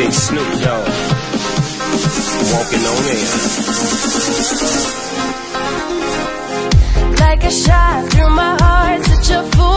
Big Snoop Dogg. Walking on air. Like a shot through my heart, such a fool